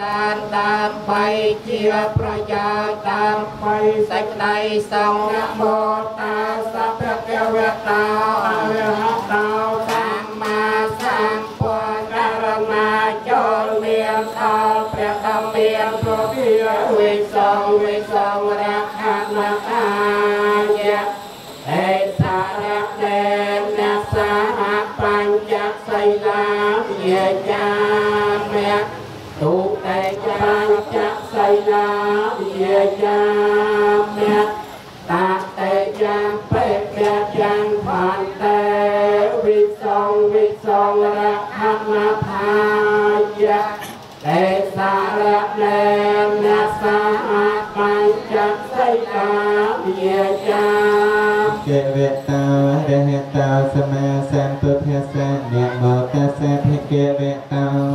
សានដើម្បីជាប្រយោជន៍ដើម្បីសេចក្តីសងនមោតាសព្វកវតោអរហតោសម្មាសម្ពុទ្ធករណាចូលមានដល់ព្រះធម្មមានប្រភាវិសងវិសងរខណកាយៈអេសារៈនេនសហបញ្ចសីលាយាចាមេ ទុតិយបញ្ចសីលាយាចាមេតតេយ៉ាងបេពយ៉ាងផន្តេវិសងវិសងរខណថាយៈអេសារៈនេនសហបញ្ចសីលាយាចាជវតោរហតោសមាសម្ពុទ្ធស្សៈនមោតស្សៈភិក្ខវតោ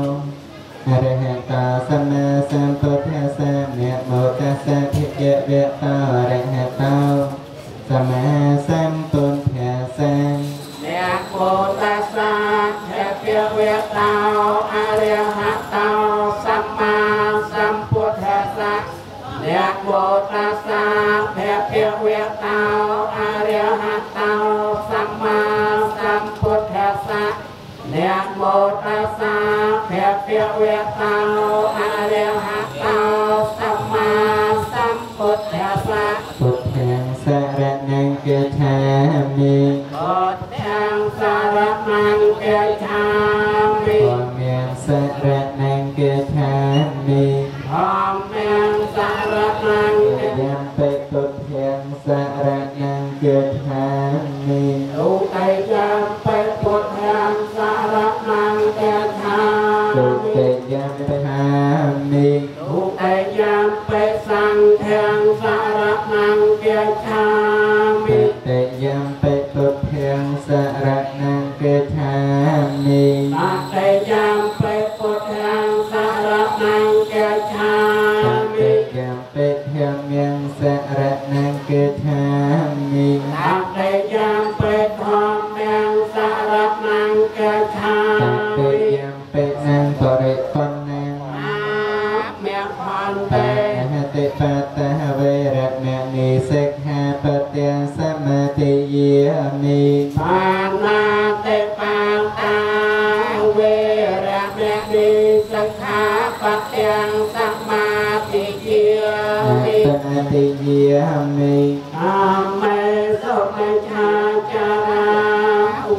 អរហតោសមាសម្ពុទ្ធស្សៈនមោតស្សៈភិក្ខវតោអរហតោសមាសម្ពុទ្ធស្សៈអ្នកបូតាសាភគវេតោអរិហតោសម្មាសម្ពុទ្ធស្សៈអ្នកបូតាសាភគវេតោអ អ្នកបូតាសាភគវេតោអរិហតោសម្មាសម្ពុទ្ធស្សៈពុទ្ធាំសរណង្គាថាមិបតទាំងសារមង្គេឆាមិធម្មំសរណង្គាថាមិធម្មំសារមង្គេយំបេពុទ្ធាំសរណង្គាថាមិឧបេយ៉ាងបេពុទ្ធំសារមង្គេឆាទុមិ តិយំថាមិឧបេយ៉ាងបេសង្ឃំសារមង្គេឆាមិទុតិយំបេពុទ្ធាំសរណង្គា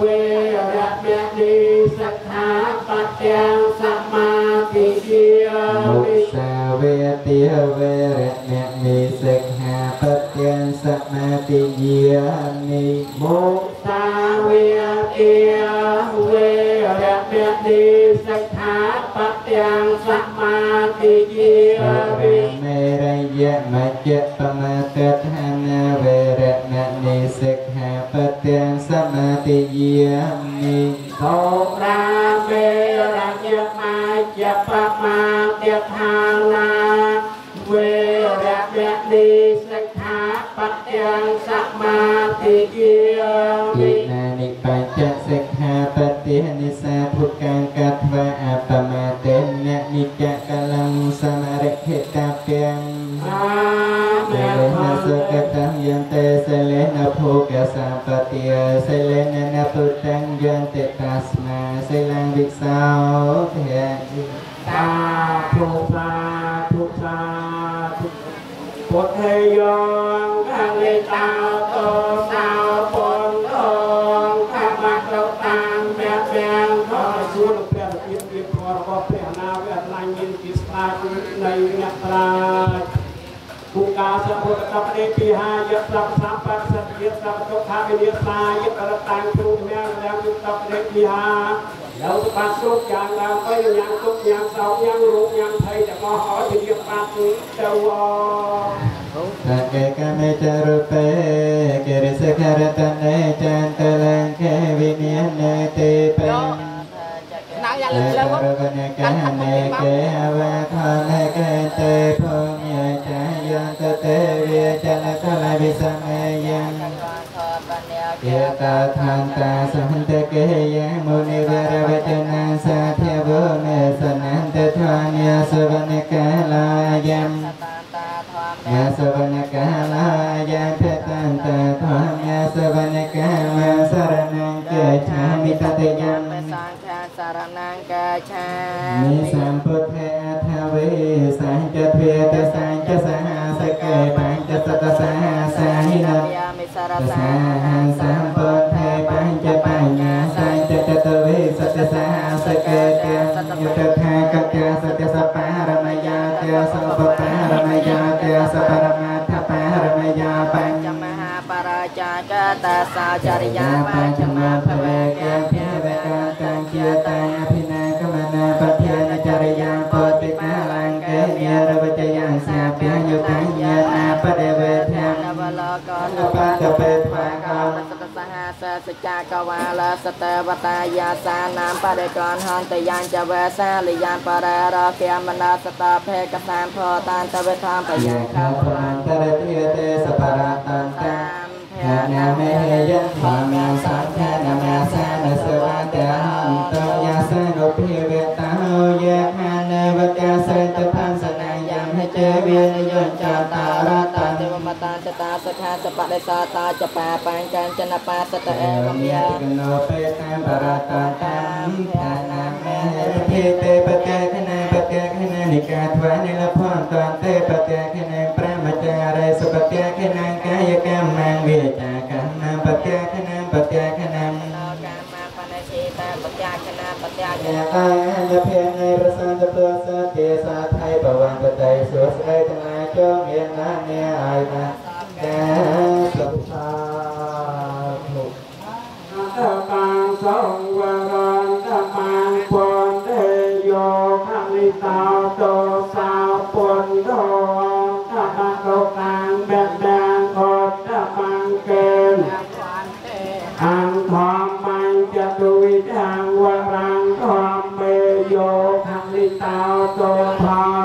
វេរមណីសង្ខាបទាំងសមាទិយាមុមិសាវេតិវេរមនីសិក្ខាបទាំងសមាទិយា បទាំងសមាទិយាមិសោដាមេរញ្ញមាជាបមាទិដ្ឋានាវេរៈវៈនិសិក្ខាបទាំងសមាទិយាមិណានិបញ្ចសិក្ភូកសាបតិសិលេននពុទ្ធังយន្តតាស្មាសិលាវិសោភៈតាធុសាធុសាធុពុទ្ធេយងខាងលេតាតោសោពនអងធម្មកោតាំព្រះទាំងខោសួនព្រះវិទ្យាធម៌របស់ព្រះអនាវេអឡាញមានជាស្ដាយនៃអ្នកប្រាជ្ញគុកាសពុទ្ធកបដេពីហាយៈប្រប្រាប់ មានស្ដាប់ទុកថាមានស្ដាយយករតាំងគ្រូញាងញាងយុទ្ធប្រេកវិហានៅបាត់សុខយ៉ាងដើមអីញាងទុកញាងសោកញាងរោគញាងភ័យទាំងអស់ឲ្យវិលាបាត់ទៅទៅអតកេកមេចរុបេគិរិសខរតនេចន្តលង្ខេវិញ្ញាណេទេបេណៅយ៉ាងលើកលើកកាន់មេកេអវៈខនេកេទេភង ន្តទេវាចលកលវិសមេយំយតាថន្តសន្តកេយមុនិវរវតនាសាធិវមេសនន្តធម្មយសវនកលាយំយសវនកលាយំភតន្តធម្មយសវនកលាសរណង្កេឆាមិតតយំសង្ឃសរណង្កេឆាមិសម្ពុទ្ធេអថវេសញ្ចភេតសញ្ចសហ សកេបញ្ចសតសហសាหิនយាមិសារសសាសាសម្ពុទ្ធេបញ្ចបញ្ញាសញ្ចតតវេសតសហសកេតយុតថាកតយសតសបារមយាតយសឧបបារមយាតយសបរមាថបារមយាបញ្ញចមហាបរាចាកតាសោចរិយាបាចមភវេកភេវេកតាំងជាតា ព្យយុតញ្ញានាបដិវេធំនវលកអននុបតបេថ្វាកោសតសហសសច្ចាកវាលសតវតាយាសានាមបរិក្រណហន្តយានចវេសាលយានបររគមនាសតភេកសានផតានតវេធំបយយាខាខោព្រានតរតិទេសបរតន្តតាយានាមេយៈធម្ម យំហេជវិនយញ្ចតារតទេវមតាចតាសខាសបដិសាតាចបាបង្កាញ្ចនបាសតអេវមមេយាកណោបេតាមបរតន្តាមឋានាមេភេទេបតេខណេបតេខណេនិកាធ្វានិលភន្តន្ទេបតេខណេប្រមចារេសុបតេខណេកាយកម្មងវិចាកម្មបតេខណេបតេខណេលោកាមាបនិសេតាបត្យាច នាបត្យាចយានាអាយភេនៃប្រសន្តពុសទេសាថៃបវន្តតៃសុស្ដីទាំងឡាយចងមានណានាអាយណាកាសុខាតបាងសងវរនតបាងពនទេយោខនិតោតោសោ Bye.